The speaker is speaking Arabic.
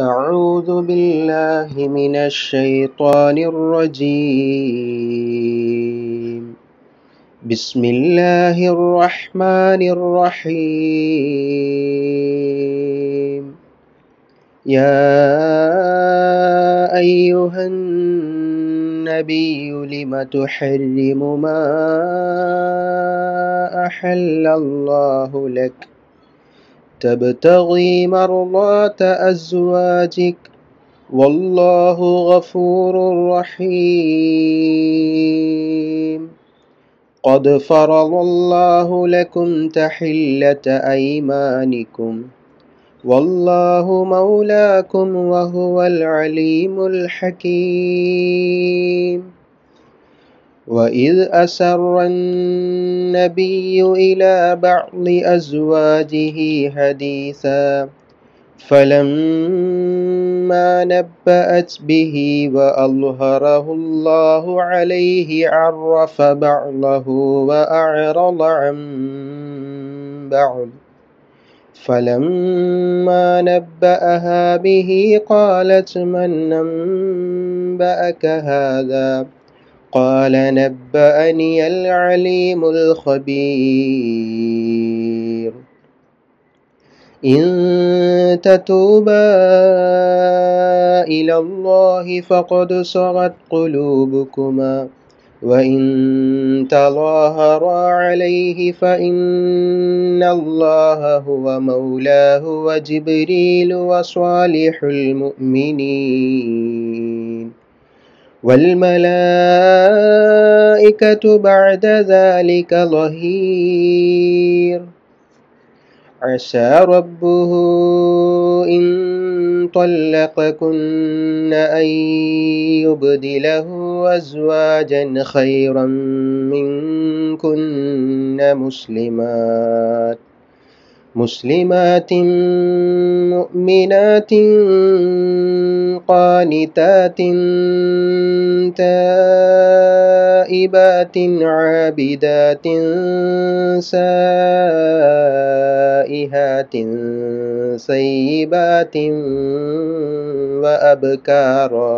أعوذ بالله من الشيطان الرجيم. بسم الله الرحمن الرحيم. يا أيها النبي لم تحرم ما أحل الله لك؟ تبتغي مرضات أزواجك. والله غفور رحيم. قد فرض الله لكم تحلة أيمانكم. والله مولاكم وهو العليم الحكيم. وإذ أسر النبي إلى بعض أزواجه حديثا فلما نبأت به وأظهره الله عليه عرف بعضه وأعرض عن بعض فلما نبأها به قالت من أنبأك هذا قال نبأني العليم الخبير. إن تتوبا إلى الله فقد صغت قلوبكما وإن تظاهرا عليه فإن الله هو مولاه وجبريل وصالح المؤمنين. والملائكة بعد ذلك ظهير. عسى ربه إن طلقكن أن يبدله أزواجا خيرا منكن مسلمات. مسلمات مؤمنات قانتات تائبات عابدات سائهات سيبات وأبكارا.